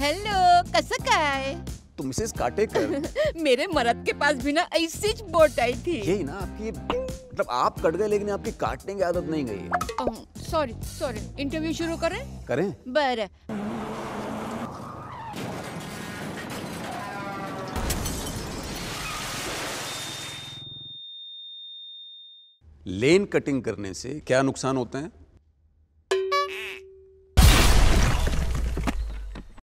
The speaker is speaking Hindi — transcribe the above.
हॅलो कसं काय? तो मिसेस काटेकर मेरे मरद के पास भी ना ऐसी बोट आई थी। यही ना आपकी मतलब आप कट गए लेकिन आपकी काटने की आदत नहीं गई। सॉरी सॉरी इंटरव्यू शुरू करें? करें। बर। लेन कटिंग करने से क्या नुकसान होते हैं?